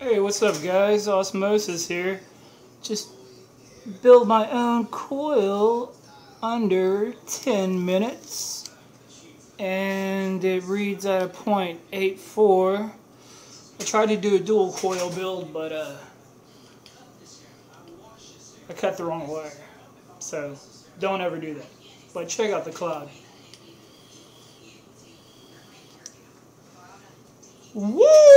Hey, what's up guys? Oz mosis here. Just build my own coil under 10 minutes. And it reads at a point 0.84. I tried to do a dual coil build, but uh, I cut the wrong wire. So don't ever do that. But check out the cloud. Woo!